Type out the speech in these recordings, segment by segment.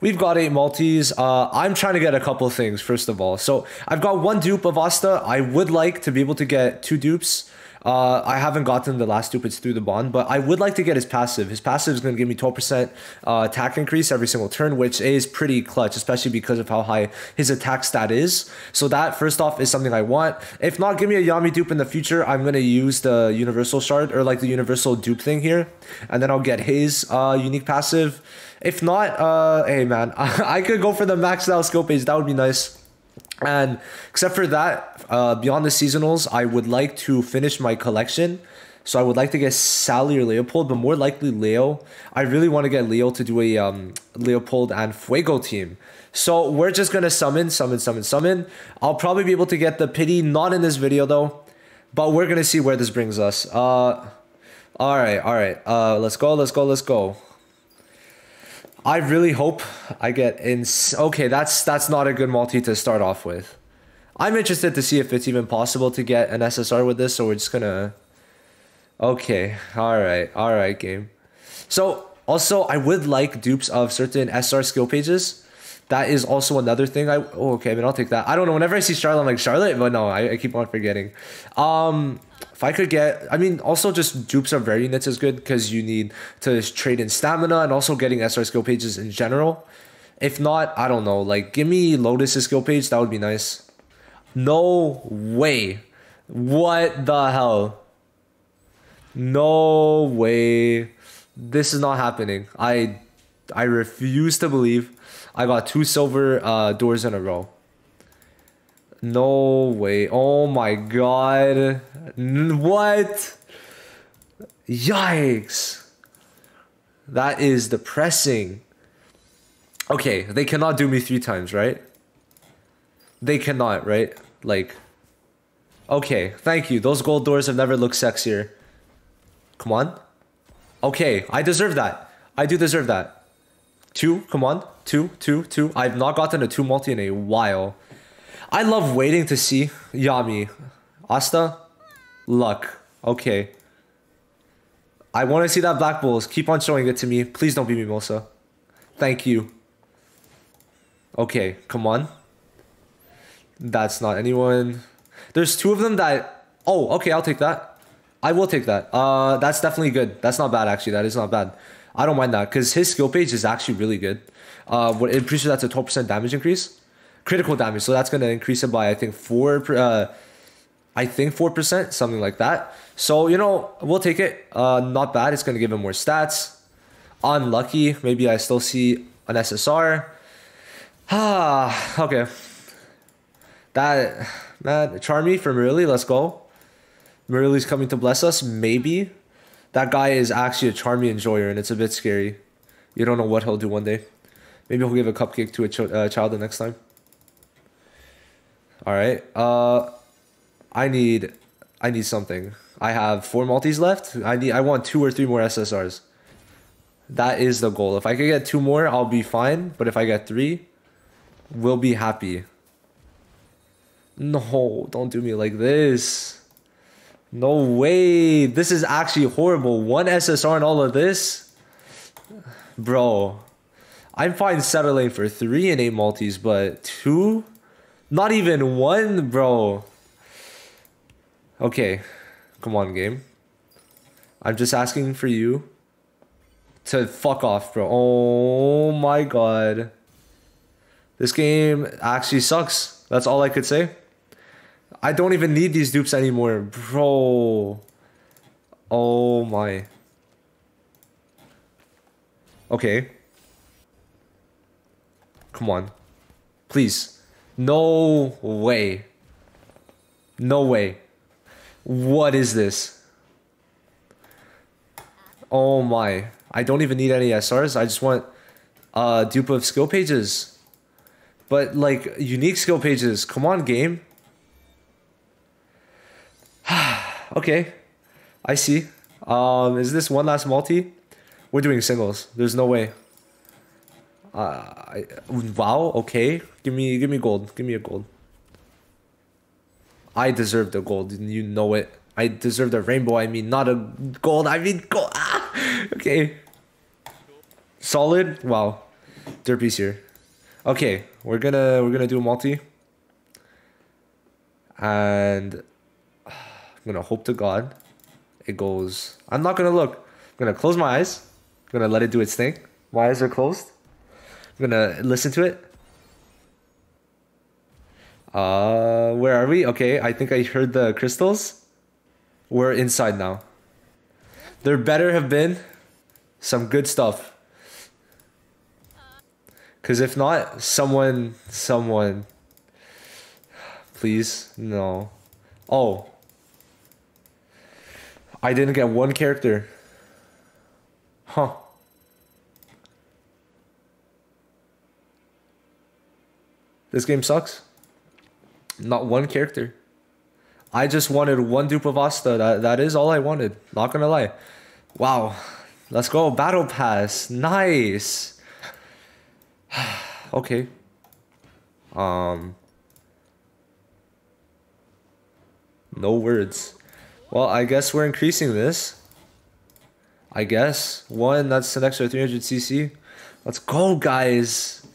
We've got eight multis. Uh, I'm trying to get a couple things, first of all. So I've got one dupe of Asta. I would like to be able to get two dupes. Uh, I haven't gotten the last dupe, it's through the bond, but I would like to get his passive. His passive is going to give me 12% uh, attack increase every single turn, which is pretty clutch, especially because of how high his attack stat is. So that, first off, is something I want. If not, give me a Yami dupe in the future. I'm going to use the universal shard or like the universal dupe thing here, and then I'll get his uh, unique passive. If not, uh, hey man, I, I could go for the maxed out skill page. That would be nice. And except for that, uh, beyond the seasonals, I would like to finish my collection. So I would like to get Sally or Leopold, but more likely Leo. I really want to get Leo to do a um, Leopold and Fuego team. So we're just gonna summon, summon, summon, summon. I'll probably be able to get the pity, not in this video though, but we're gonna see where this brings us. Uh, all right, all right. Uh, let's go, let's go, let's go. I really hope I get in. Okay, that's that's not a good multi to start off with. I'm interested to see if it's even possible to get an SSR with this, so we're just gonna. Okay, all right, all right, game. So also, I would like dupes of certain SR skill pages. That is also another thing. I oh, okay, I mean I'll take that. I don't know. Whenever I see Charlotte, I'm like Charlotte, but no, I, I keep on forgetting. Um, if I could get, I mean, also just dupes of rare units is good because you need to trade in stamina and also getting SR skill pages in general. If not, I don't know. Like, give me Lotus's skill page. That would be nice. No way. What the hell? No way. This is not happening. I I refuse to believe I got two silver uh, doors in a row. No way. Oh my god. What? Yikes. That is depressing. Okay, they cannot do me three times, right? They cannot, right? Like, okay, thank you. Those gold doors have never looked sexier. Come on. Okay, I deserve that. I do deserve that. Two, come on. Two, two, two. I've not gotten a two multi in a while. I love waiting to see Yami. Asta, luck. Okay. I want to see that Black Bulls. Keep on showing it to me. Please don't be Mimosa. Thank you. Okay, come on. That's not anyone. There's two of them that... Oh, okay, I'll take that. I will take that. Uh, That's definitely good. That's not bad, actually. That is not bad. I don't mind that, because his skill page is actually really good. Uh, what, I'm pretty sure that's a 12% damage increase critical damage. So that's going to increase it by I think four. Uh, I think four percent, something like that. So you know we'll take it. Uh, not bad. It's going to give him more stats. Unlucky. Maybe I still see an SSR. Ah, okay. That man, Charmy from Marilli. Let's go. Marilli's coming to bless us. Maybe that guy is actually a Charmy enjoyer, and it's a bit scary. You don't know what he'll do one day. Maybe he'll give a cupcake to a ch- uh, child the next time. All right. Uh, I need, I need something. I have four multis left. I need. I want two or three more SSRs. That is the goal. If I could get two more, I'll be fine. But if I get three, we'll be happy. No, don't do me like this. No way. This is actually horrible. One SSR and all of this. Bro, I'm fine settling for three and eight multis, but two? Not even one, bro. Okay. Come on, game. I'm just asking for you to fuck off, bro. Oh my god. This game actually sucks. That's all I could say. I don't even need these dupes anymore, bro. Oh my. Okay. Come on. Please. No way. No way. What is this? Oh my. I don't even need any SRs. I just want a dupe of skill pages. But like unique skill pages. Come on, game. Okay. I see. Um, is this one last multi? We're doing singles. There's no way. Uh, I, wow. Okay. Give me, give me gold. Give me a gold. I deserve the gold. You know it. I deserve the rainbow. I mean, not a gold. I mean, gold. Ah! Okay. Solid. Wow. Derpy's here. Okay, we're gonna we're gonna do a multi. And I'm gonna hope to God it goes. I'm not gonna look. I'm gonna close my eyes. I'm gonna let it do its thing. My eyes are closed. I'm gonna listen to it. Uh, where are we? Okay, I think I heard the crystals. We're inside now. There better have been some good stuff. Cause if not, someone, someone, please, no. Oh, I didn't get one character. Huh. This game sucks. Not one character. I just wanted one dupe of Asta. That that is all I wanted. Not gonna lie. Wow. Let's go. Battle pass. Nice. okay. Um. No words. Well, I guess we're increasing this. I guess. One, that's an extra 300 CC. Let's go, guys.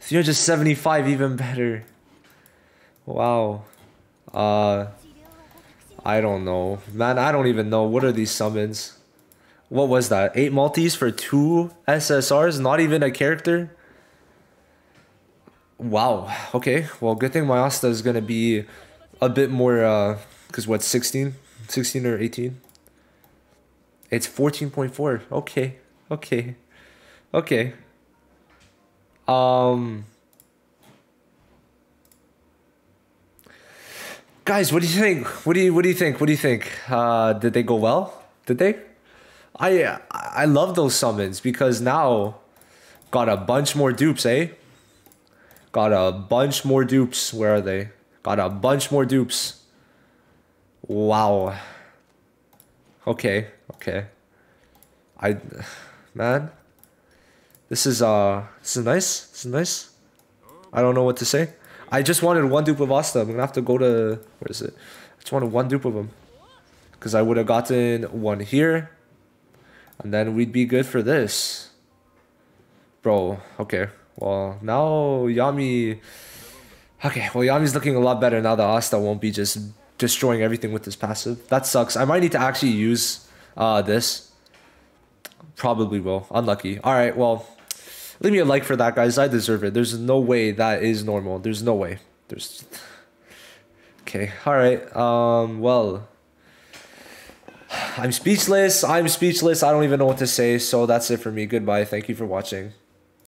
375, even better. Wow. Uh, I don't know. Man, I don't even know. What are these summons? What was that? Eight multis for two SSRs? Not even a character? Wow. Okay. Well, good thing my Asta is going to be a bit more, uh, because what, 16? 16 or 18? It's 14.4. Okay. Okay. Okay. Um Guys, what do you think? What do you what do you think? What do you think? Uh did they go well? Did they? I I love those summons because now got a bunch more dupes, eh? Got a bunch more dupes. Where are they? Got a bunch more dupes. Wow. Okay, okay. I man. This is uh this is nice. This is nice. I don't know what to say. I just wanted one dupe of Asta. I'm gonna have to go to where is it? I just wanted one dupe of him. Cause I would have gotten one here. And then we'd be good for this. Bro, okay. Well now Yami Okay, well Yami's looking a lot better now that Asta won't be just destroying everything with his passive. That sucks. I might need to actually use uh, this. Probably will. Unlucky. All right, well, leave me a like for that, guys. I deserve it. There's no way that is normal. There's no way. There's... Okay, all right. Um, well... I'm speechless. I'm speechless. I don't even know what to say. So that's it for me. Goodbye. Thank you for watching.